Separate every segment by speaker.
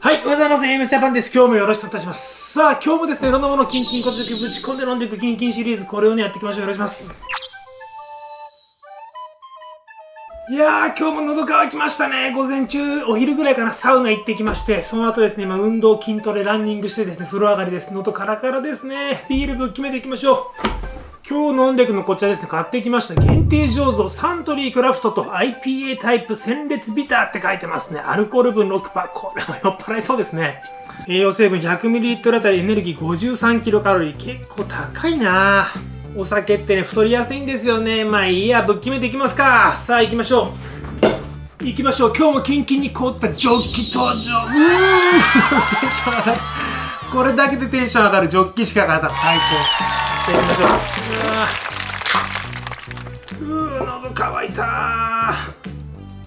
Speaker 1: はい、おはようございます。エムスジャパンです。今日もよろしくお願いします。さあ、今日もですね、いろんなものをキンキンコツコツぶち込んで飲んでいくキンキンシリーズ、これをね、やっていきましょう。よろしくお願いします。いやー、今日も喉乾きましたね。午前中、お昼ぐらいからサウナ行ってきまして、その後ですね、今、運動、筋トレ、ランニングしてですね、風呂上がりです。喉カラカラですね。ビールぶっ決めていきましょう。今日飲んでいくのこちらですね、買ってきました。限定醸造サントリークラフトと IPA タイプ鮮烈ビターって書いてますね。アルコール分6%。これは酔っ払いそうですね。栄養成分 100ml あたりエネルギー 53kcal。結構高いなお酒ってね、太りやすいんですよね。まあいいや、ぶっ決めていきますか。さあ行きましょう。行きましょう。今日もキンキンに凍ったジョッキ登場。うーん テンション上がる。これだけでテンション上がるジョッキしか上がった。最高。じゃあ行きましょう。うわうー喉乾いた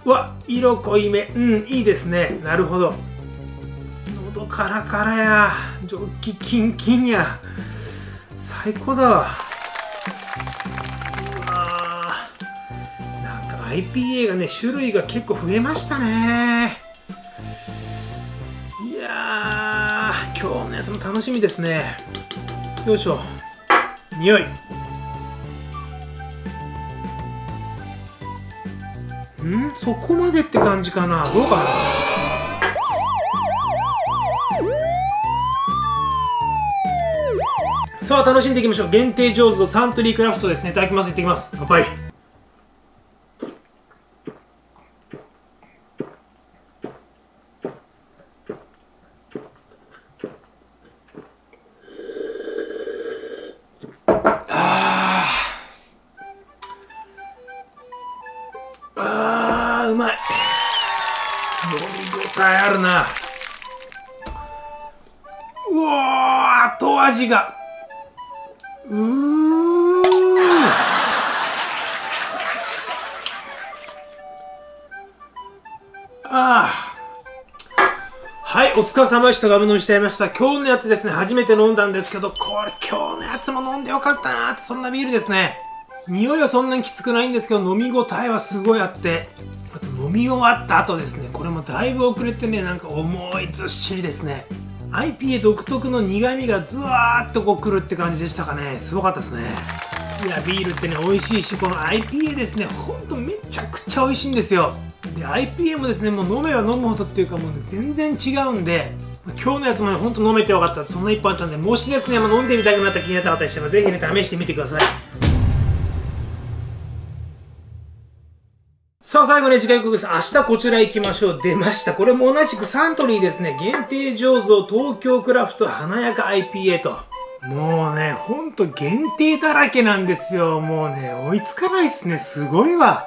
Speaker 1: うわ色濃いめ。うんいいですね。なるほど。喉カラカラや。ジョッキキンキンや。最高だわ。うわなんか IPA がね種類が結構増えましたね。いやー今日のやつも楽しみですね。よいしょ。匂い。ん？そこまでって感じかな？どうかな？さあ楽しんでいきましょう。限定上手のサントリークラフトですね。いただきますいってきます。乾杯。うまい飲み応えあるなうわー後味がうーあはい、お疲れ様でした。ガブ飲みしちゃいました。今日のやつですね、初めて飲んだんですけど、これ今日のやつも飲んでよかったなって、そんなビールですね。匂いはそんなにきつくないんですけど飲み応えはすごいあってあと飲み終わった後ですねこれもだいぶ遅れてねなんか重いずっしりですね IPA 独特の苦みがずわーっとこうくるって感じでしたかね。すごかったですね。いやビールってね美味しいしこの IPA ですねほんとめちゃくちゃ美味しいんですよ。で IPA もですねもう飲めば飲むほどっていうかもう、ね、全然違うんで今日のやつもね、ほんと飲めてよかった。そんな一本あったんで、もしですね、ま、飲んでみたくなった気になった方でしたら、ぜひね、試してみてください。さあ、最後に次回予告です。明日こちら行きましょう。出ました。これも同じくサントリーですね。限定醸造東京クラフト華やか IPA と。もうね、ほんと限定だらけなんですよ。もうね、追いつかないっすね。すごいわ。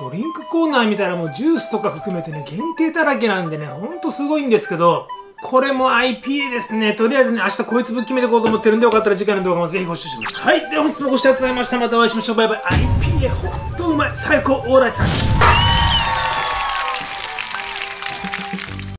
Speaker 1: ドリンクコーナー見たらもうジュースとか含めてね、限定だらけなんでね、ほんとすごいんですけど、これも IPA ですね。とりあえずね、明日こいつぶっ決めていこうと思ってるんで、よかったら次回の動画もぜひご視聴してください。はい。では本日もご視聴ありがとうございました。またお会いしましょう。バイバイ。IPA ほんとうまい。最高。オーライサービス。